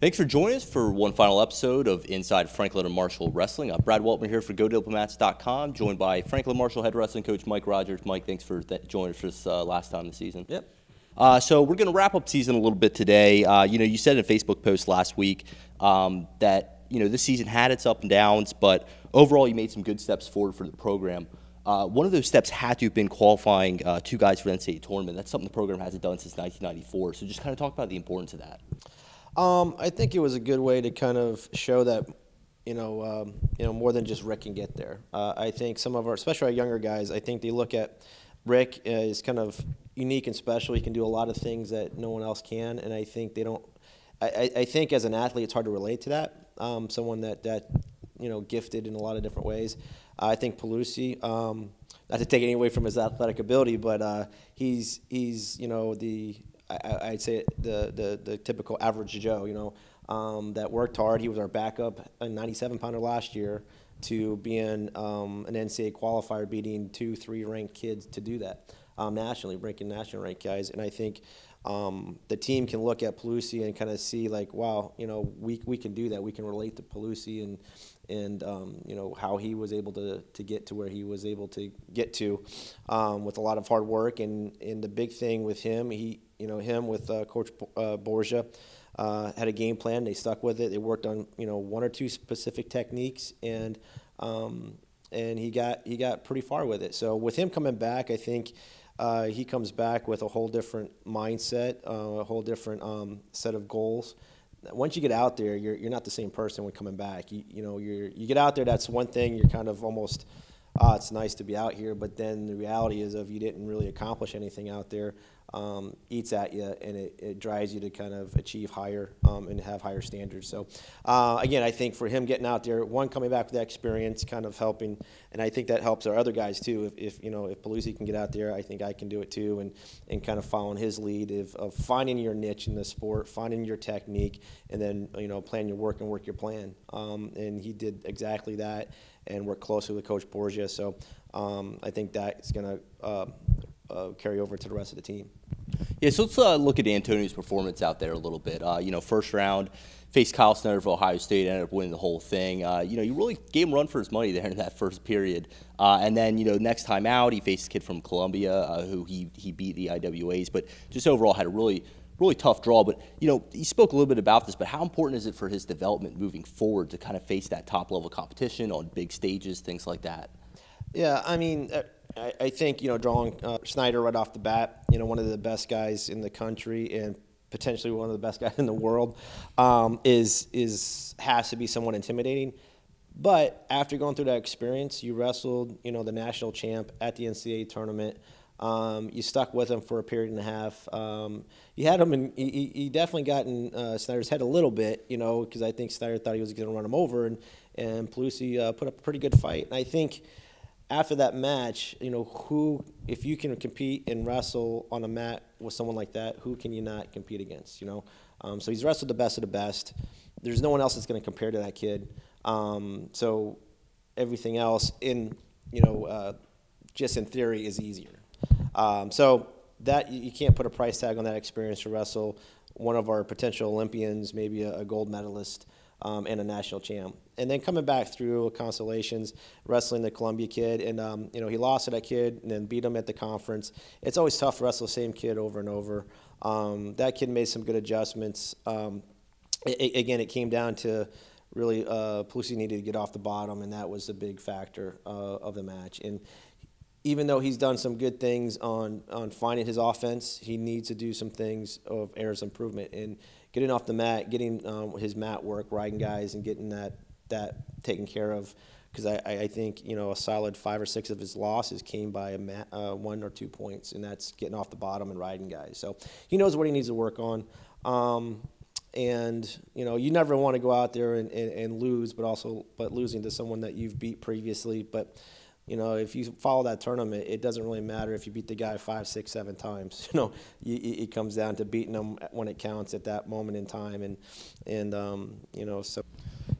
Thanks for joining us for one final episode of Inside Franklin and Marshall Wrestling. Uh, Brad Weltman here for GoDiplomats.com, joined by Franklin Marshall head wrestling coach Mike Rogers. Mike, thanks for th- joining us for this uh, last time this season. Yep. Uh, so we're going to wrap up season a little bit today. Uh, you know, you said in a Facebook post last week um, that you know this season had its up and downs, but overall you made some good steps forward for the program. Uh, one of those steps had to have been qualifying uh, two guys for the NCAA tournament. That's something the program hasn't done since 1994. So just kind of talk about the importance of that. Um, I think it was a good way to kind of show that, you know, um, you know, more than just Rick can get there. Uh, I think some of our, especially our younger guys, I think they look at Rick as kind of unique and special. He can do a lot of things that no one else can, and I think they don't. I, I think as an athlete, it's hard to relate to that. Um, someone that that you know gifted in a lot of different ways. I think Pelusi. Um, not to take any away from his athletic ability, but uh, he's he's you know the I, would say the, the, the typical average Joe, you know, um, that worked hard. He was our backup, a 97 pounder last year, to being um, an NCAA qualifier, beating two, three ranked kids to do that um, nationally, ranking national ranked guys. And I think um, the team can look at Pelusi and kind of see like, wow, you know, we, we can do that. We can relate to Pelusi and and um, you know how he was able to, to get to where he was able to get to um, with a lot of hard work. And and the big thing with him, he you know him with uh, Coach uh, Borgia. Uh, had a game plan. They stuck with it. They worked on you know one or two specific techniques, and um, and he got he got pretty far with it. So with him coming back, I think uh, he comes back with a whole different mindset, a whole different um, set of goals. Once you get out there, you're, you're not the same person when coming back. You, you know, you you get out there, that's one thing. You're kind of almost, ah, it's nice to be out here. But then the reality is, if you didn't really accomplish anything out there, um, eats at you and it, it, drives you to kind of achieve higher um, and have higher standards. So, uh, again, I think for him getting out there, one coming back with that experience, kind of helping, and I think that helps our other guys too. If, if you know if Pelusi can get out there, I think I can do it too, and and kind of following his lead of, of finding your niche in the sport, finding your technique, and then you know plan your work and work your plan. Um, and he did exactly that, and worked closely with Coach Borgia. So um, I think that's going to uh, uh, carry over to the rest of the team. Yeah, so let's uh, look at Antonio's performance out there a little bit. Uh, you know, first round, faced Kyle Snyder of Ohio State, ended up winning the whole thing. Uh, you know, you really gave him run for his money there in that first period. Uh, and then, you know, next time out, he faced a kid from Columbia uh, who he, he beat the EIWAs, but just overall had a really really tough draw. But you know, he spoke a little bit about this. But how important is it for his development moving forward to kind of face that top level competition on big stages, things like that? Yeah, I mean, uh, I, I think you know drawing uh, Snyder right off the bat, you know one of the best guys in the country and potentially one of the best guys in the world, um, is is has to be somewhat intimidating. But after going through that experience, you wrestled, you know, the national champ at the NCAA tournament. Um, you stuck with him for a period and a half. Um, you had him, and he, he definitely got in uh, Snyder's head a little bit, you know, because I think Snyder thought he was going to run him over, and and Pelusi uh, put up a pretty good fight. And I think after that match, you know, who, if you can compete and wrestle on a mat with someone like that, who can you not compete against, you know? Um, so he's wrestled the best of the best. There's no one else that's going to compare to that kid. Um, so everything else in, you know, uh, just in theory is easier. Um, so that, you can't put a price tag on that experience to wrestle one of our potential Olympians, maybe a, a gold medalist um, and a national champ. And then coming back through consolations, wrestling the Columbia kid, and um, you know he lost to that kid and then beat him at the conference. It's always tough to wrestle the same kid over and over. Um, that kid made some good adjustments. Um, it, again, it came down to really uh, Pelusi needed to get off the bottom, and that was the big factor uh, of the match. And even though he's done some good things on on finding his offense, he needs to do some things of areas improvement. And getting off the mat, getting um, his mat work, riding guys, and getting that that taken care of. Because I, I think you know a solid five or six of his losses came by a mat, uh, one or two points, and that's getting off the bottom and riding guys. So he knows what he needs to work on. Um, and you know you never want to go out there and, and, and lose, but also but losing to someone that you've beat previously, but you know, if you follow that tournament, it doesn't really matter if you beat the guy five, six, seven times. You know, it comes down to beating them when it counts at that moment in time, and and um, you know, so.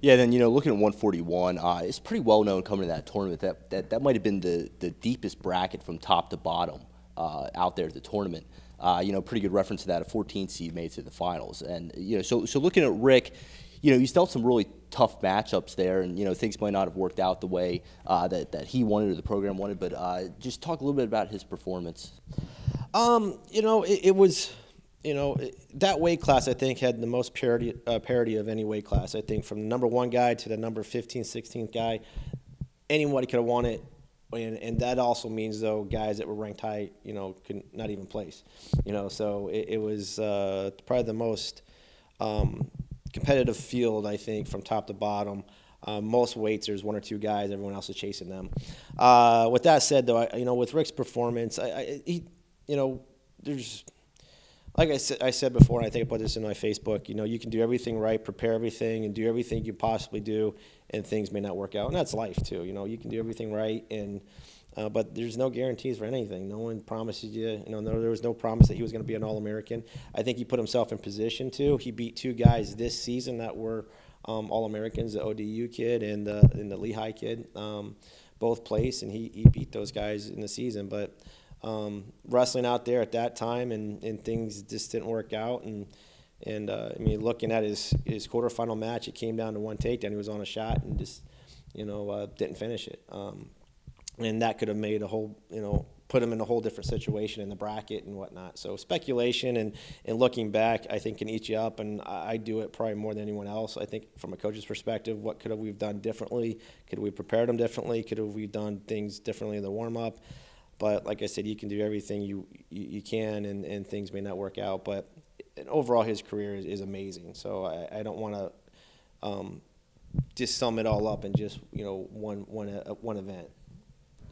Yeah, then you know, looking at 141, uh, it's pretty well known coming to that tournament that that, that might have been the the deepest bracket from top to bottom. uh, out there at the tournament. Uh, you know, pretty good reference to that. A 14 seed made to the finals, and you know, so so looking at Rick, you know, he's dealt some really tough matchups there, and you know, things might not have worked out the way uh, that that he wanted or the program wanted. But uh, just talk a little bit about his performance. Um, you know, it, it was you know, that weight class I think had the most parity, uh, parity of any weight class. I think from the number one guy to the number 15, 16th guy, anybody could have won it. And, and that also means though guys that were ranked high, you know, could not even place, you know. So it, it was uh, probably the most um, competitive field I think from top to bottom. Uh, most weights, there's one or two guys. Everyone else is chasing them. Uh, with that said, though, I, you know, with Rick's performance, I, I, he, you know, there's like I said, I said before, and I think I put this in my Facebook. You know, you can do everything right, prepare everything, and do everything you possibly do, and things may not work out. And that's life too. You know, you can do everything right, and uh, but there's no guarantees for anything. No one promises you. You know, no, there was no promise that he was going to be an All-American. I think he put himself in position to. He beat two guys this season that were um, All-Americans, the ODU kid and the and the Lehigh kid, um, both place, and he he beat those guys in the season, but um, wrestling out there at that time, and, and things just didn't work out. And and uh, I mean, looking at his his quarterfinal match, it came down to one takedown. He was on a shot and just you know uh, didn't finish it. Um, and that could have made a whole you know put him in a whole different situation in the bracket and whatnot. So speculation and, and looking back, I think can eat you up, and I, I do it probably more than anyone else. I think from a coach's perspective, what could have we done differently? Could we prepared them differently? Could have we done things differently in the warm up? But like I said, you can do everything you, you, you can, and, and things may not work out. But overall, his career is, is amazing. So I, I don't want to um, just sum it all up in just you know one one uh, one event.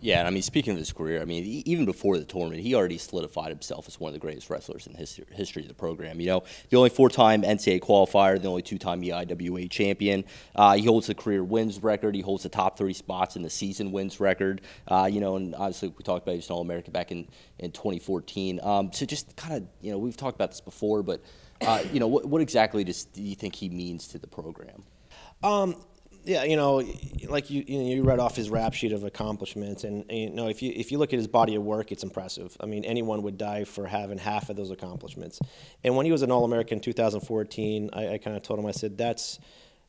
Yeah, and I mean, speaking of his career, I mean, even before the tournament, he already solidified himself as one of the greatest wrestlers in history, history of the program. You know, the only four-time NCAA qualifier, the only two-time EIWA champion. Uh, he holds the career wins record. He holds the top three spots in the season wins record. Uh, you know, and obviously we talked about he was an All-American back in, in 2014. Um, so just kind of, you know, we've talked about this before, but, uh, you know, what, what exactly does, do you think he means to the program? Um, yeah, you know, like you you, read off his rap sheet of accomplishments, and, and, you know if you if you look at his body of work, it's impressive. I mean, anyone would die for having half of those accomplishments. And when he was an All American in 2014, I, I kind of told him, I said, that's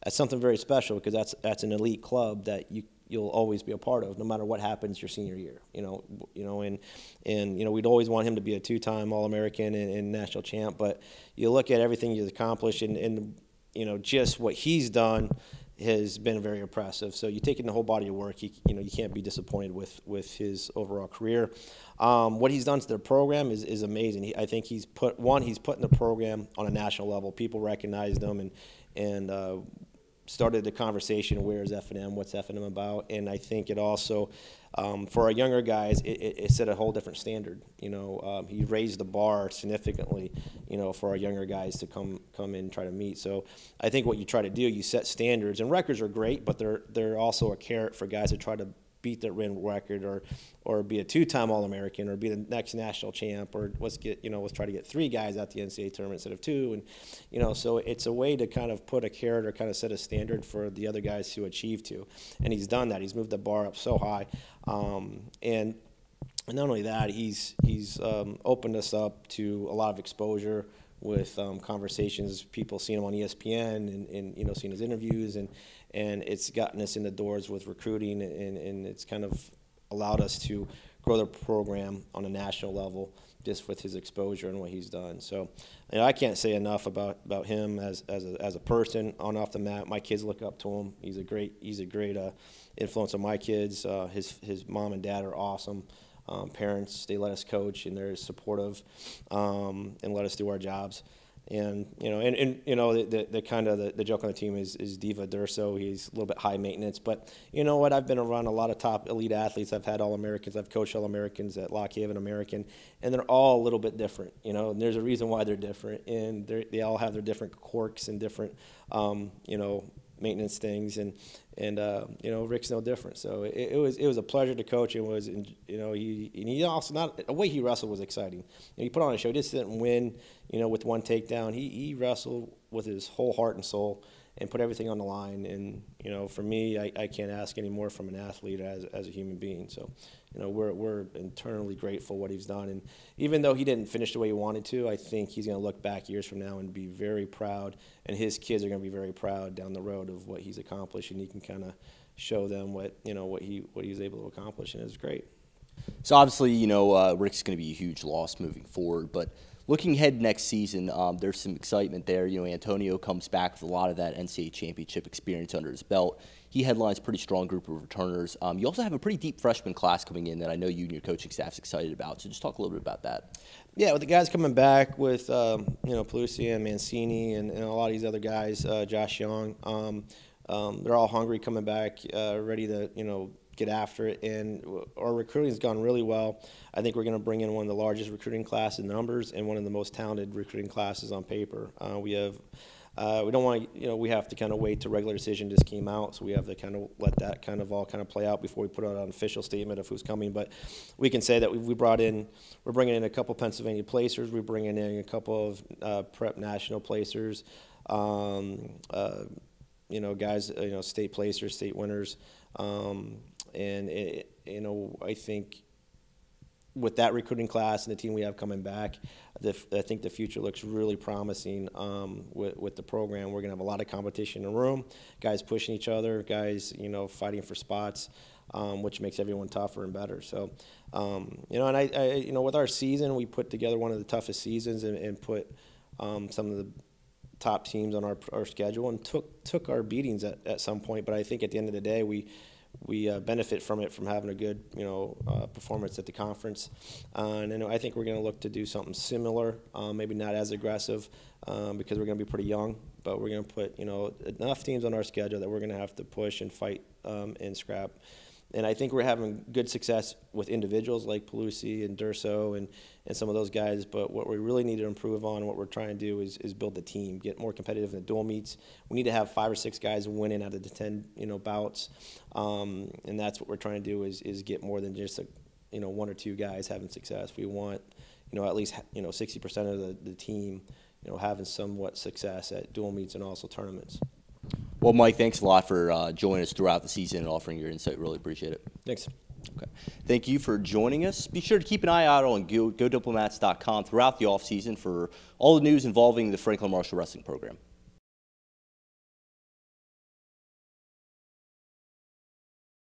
that's something very special because that's that's an elite club that you you'll always be a part of, no matter what happens your senior year. You know, you know, and and you know we'd always want him to be a two-time All-American and, and national champ. But you look at everything he's accomplished, and, and you know just what he's done has been very impressive. So you take in the whole body of work, you, you know you can't be disappointed with with his overall career. Um, what he's done to their program is, is amazing. He, I think he's put one, he's putting the program on a national level. People recognize them and and uh, started the conversation. Where is F and M? What's F and M about? And I think it also um, for our younger guys, it, it, it, set a whole different standard. You know, um, he raised the bar significantly. You know, for our younger guys to come come in and try to meet. So I think what you try to do, you set standards, and records are great, but they're they're also a carrot for guys to try to beat that win record or or be a two-time All-American or be the next national champ or let's get you know let's try to get three guys at the NCAA tournament instead of two. And you know so it's a way to kind of put a carrot or kind of set a standard for the other guys to achieve to. And he's done that. He's moved the bar up so high. Um, and and not only that he's he's um, opened us up to a lot of exposure with um, conversations, people seeing him on ESPN and, and, you know seeing his interviews, and and it's gotten us in the doors with recruiting, and, and it's kind of allowed us to grow the program on a national level just with his exposure and what he's done. So you know, I can't say enough about, about him as, as, a, as a person on off the mat. My kids look up to him. He's a great he's a great uh, influence on my kids. Uh, his his mom and dad are awesome. Um, parents they let us coach and they're supportive um, and let us do our jobs. And you know, and, and you know, the, the, the kind of the, the, joke on the team is, is Diva Durso. He's a little bit high maintenance, but you know what? I've been around a lot of top elite athletes. I've had All Americans. I've coached All Americans at Lock Haven American, and they're all a little bit different. You know, and there's a reason why they're different, and they all have their different quirks and different, um, you know, maintenance things, and and uh, you know Rick's no different. So it, it, was it was a pleasure to coach. It was you know he and he also not the way he wrestled was exciting. You know, he put on a show. He just didn't win you know with one takedown. He he wrestled with his whole heart and soul, and put everything on the line. And you know, for me, I, I can't ask any more from an athlete as, as a human being. So, you know, we're we're internally grateful what he's done. And even though he didn't finish the way he wanted to, I think he's going to look back years from now and be very proud. And his kids are going to be very proud down the road of what he's accomplished, and he can kind of show them what you know what he what he's able to accomplish, and it's great. So obviously, you know, uh, Rick's going to be a huge loss moving forward, but looking ahead next season, um, there's some excitement there. You know, Antonio comes back with a lot of that NCAA championship experience under his belt. He headlines a pretty strong group of returners. Um, you also have a pretty deep freshman class coming in that I know you and your coaching staff's excited about. So just talk a little bit about that. Yeah, with the guys coming back with um, you know Pelusi and Mancini and, and, a lot of these other guys, uh, Josh Young. Um, um, they're all hungry coming back, uh, ready to you know get after it. And our recruiting has gone really well. I think we're going to bring in one of the largest recruiting classes in numbers and one of the most talented recruiting classes on paper. Uh, we have. Uh, we don't want to, you know, we have to kind of wait till regular decision just came out, so we have to kind of let that kind of all kind of play out before we put out an official statement of who's coming. But we can say that we, we brought in, we're bringing in a couple Pennsylvania placers, we're bringing in a couple of uh, prep national placers, um, uh, you know, guys, you know, state placers, state winners. Um, and it, you know, I think with that recruiting class and the team we have coming back, the, I think the future looks really promising um, with, with the program. We're going to have a lot of competition in the room, guys pushing each other, guys, you know, fighting for spots, um, which makes everyone tougher and better. So, um, you know, and I, I, you know, with our season, we put together one of the toughest seasons and, and put um, some of the top teams on our, our schedule and took took our beatings at, at some point. But I think at the end of the day, we we uh, benefit from it from having a good you know uh, performance at the conference. Uh, and I think we're going to look to do something similar um, maybe not as aggressive um, because we're going to be pretty young but we're going to put you know enough teams on our schedule that we're going to have to push and fight um, and scrap and I think we're having good success with individuals like Pelusi and Durso and, and some of those guys. But what we really need to improve on, what we're trying to do, is, is build the team, get more competitive in the dual meets. We need to have five or six guys winning out of the ten you know bouts, um, and that's what we're trying to do is is get more than just a, you know one or two guys having success. We want you know at least you know 60% of the, the team you know having somewhat success at dual meets and also tournaments. Well, Mike, thanks a lot for uh, joining us throughout the season and offering your insight. Really appreciate it. Thanks. Okay. Thank you for joining us. Be sure to keep an eye out on GoDiplomats.com throughout the offseason for all the news involving the Franklin Marshall Wrestling Program.